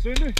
所以那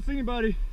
don't see anybody.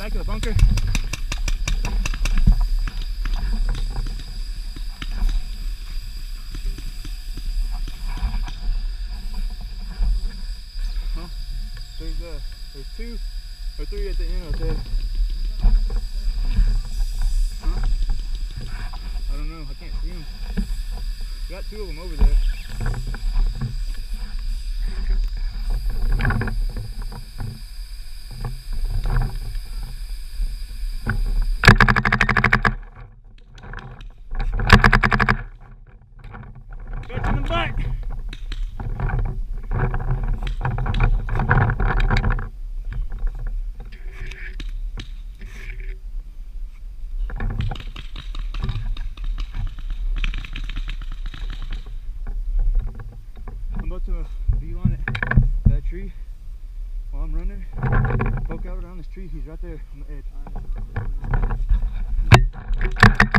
Back of the bunker. Huh? There's uh, there's two or three at the end right there. Huh? I don't know. I can't see them. Got two of them over there. About to beeline it, that tree while I'm running. Poke out around this tree. He's right there on the edge.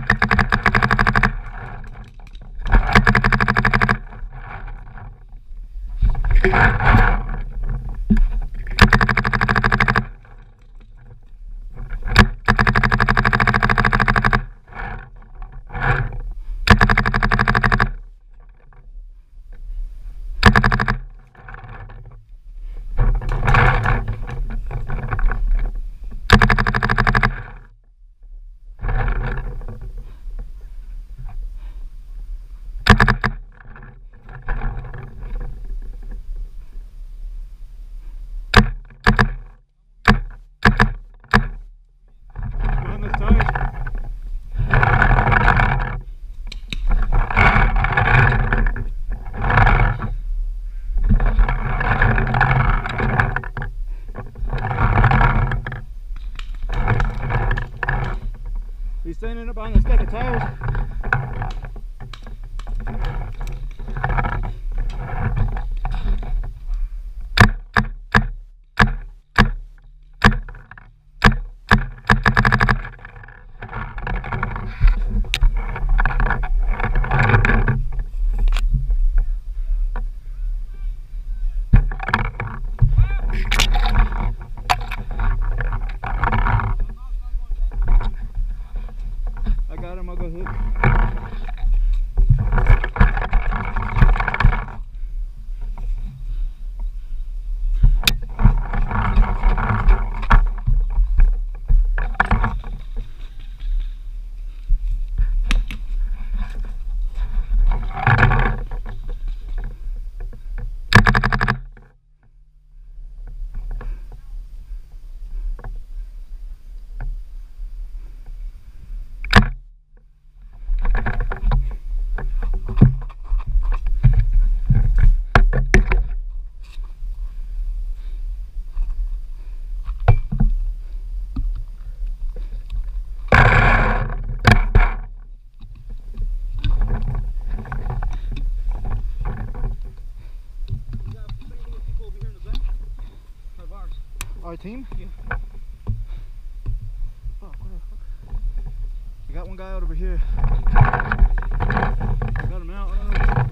Our team? Yeah. Oh, fuck, where the fuck? I got one guy out over here. I got him out.